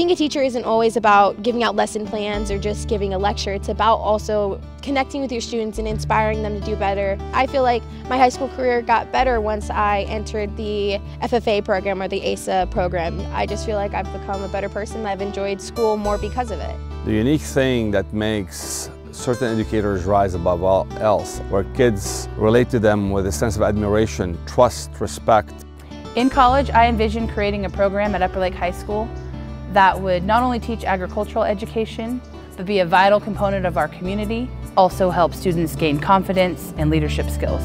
being a teacher isn't always about giving out lesson plans or just giving a lecture. It's about also connecting with your students and inspiring them to do better. I feel like my high school career got better once I entered the FFA program or the ASA program. I just feel like I've become a better person. I've enjoyed school more because of it. The unique thing that makes certain educators rise above all else, where kids relate to them with a sense of admiration, trust, respect. In college, I envisioned creating a program at Upper Lake High School that would not only teach agricultural education, but be a vital component of our community, also help students gain confidence and leadership skills.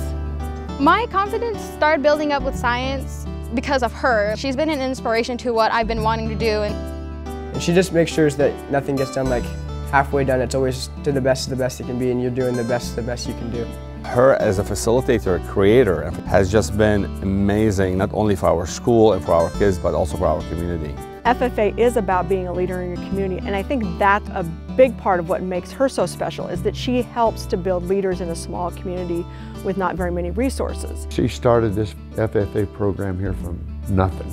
My confidence started building up with science because of her. She's been an inspiration to what I've been wanting to do. And she just makes sure that nothing gets done like halfway done. It's always to the best of the best it can be and you're doing the best of the best you can do. Her as a facilitator, creator, has just been amazing, not only for our school and for our kids, but also for our community. FFA is about being a leader in your community, and I think that's a big part of what makes her so special, is that she helps to build leaders in a small community with not very many resources. She started this FFA program here from nothing.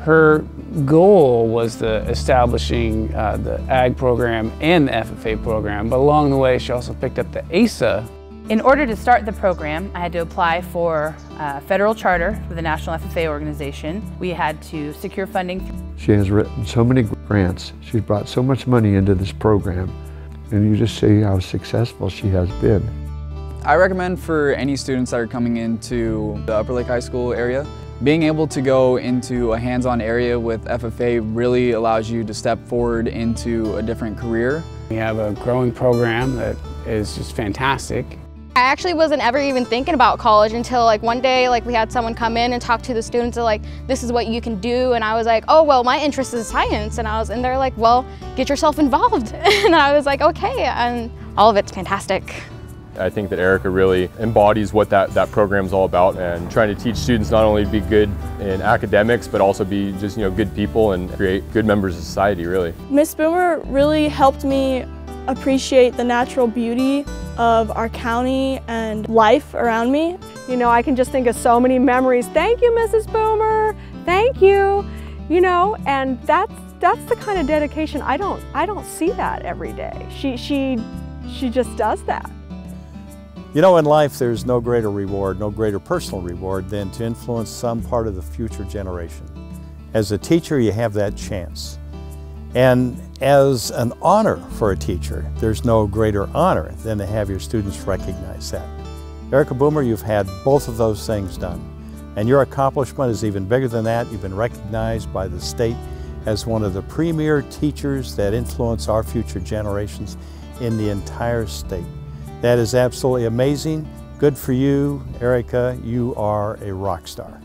Her goal was the establishing uh, the AG program and the FFA program, but along the way she also picked up the ASA. In order to start the program, I had to apply for a federal charter for the National FFA organization. We had to secure funding. She has written so many grants. She's brought so much money into this program, and you just see how successful she has been. I recommend for any students that are coming into the Upper Lake High School area being able to go into a hands-on area with FFA really allows you to step forward into a different career. We have a growing program that is just fantastic. I actually wasn't ever even thinking about college until like one day like we had someone come in and talk to the students and like this is what you can do and I was like oh well my interest is science and I was and they're like well get yourself involved and I was like okay and all of it's fantastic. I think that Erica really embodies what that, that program is all about and trying to teach students not only to be good in academics but also be just you know good people and create good members of society really. Miss Boomer really helped me appreciate the natural beauty of our county and life around me. You know, I can just think of so many memories. Thank you, Mrs. Boomer. Thank you. You know, and that's that's the kind of dedication I don't I don't see that every day. She she she just does that. You know, in life, there's no greater reward, no greater personal reward than to influence some part of the future generation. As a teacher, you have that chance. And as an honor for a teacher, there's no greater honor than to have your students recognize that. Erica Boomer, you've had both of those things done. And your accomplishment is even bigger than that. You've been recognized by the state as one of the premier teachers that influence our future generations in the entire state. That is absolutely amazing. Good for you, Erica. You are a rock star.